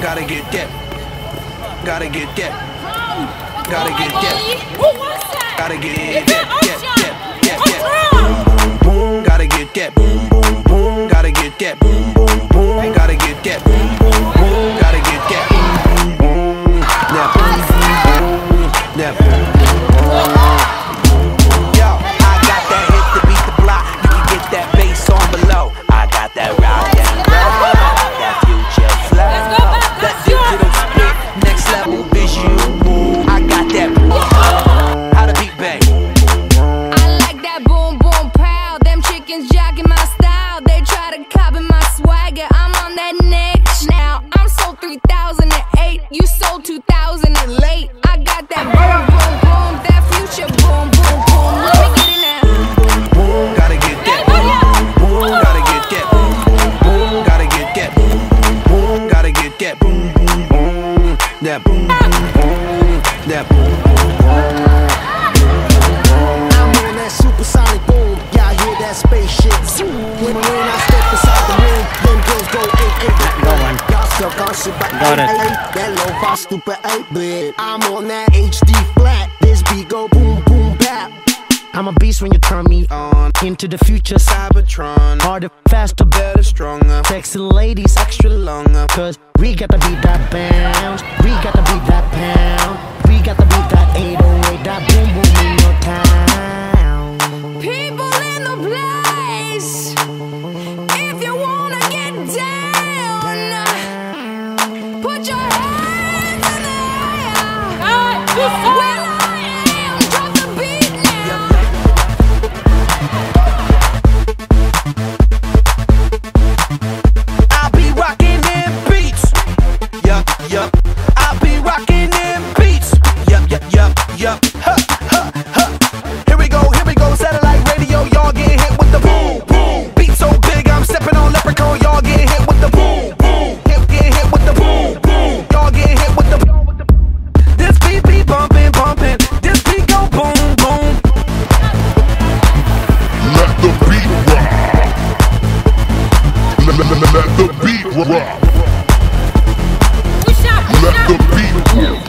Gotta get that. Gotta get that. Gotta get that. Who was that? Gotta get Is that. that Yeah, Usher? yeah, yeah, What's yeah. wrong? Boom, boom. Gotta get that. Boom, boom, boom. Gotta get that. Boom, boom, boom. Gotta get that. Boom, boom, boom. Boom, boom, boom, boom. I'm that supersonic boom. Y'all hear that? When, I step inside the room, them girls go. Y'all. That low stupid eight bit. I'm on that HD flat. This beat go boom boom. I'm a beast when you turn me on into the future. Cybertron, Harder, faster, better, stronger, sexy ladies, extra longer. Cause we got to beat that bounce. Down, put your hands in the air. God, you suck. I am. Drop the beat now. I'll be rocking them beats. Yup, yup. I'll be rocking them beats. Yup, yup, yup, yup. Huh, huh, huh. Let, the beat rock. Push up, push Let the beat rock.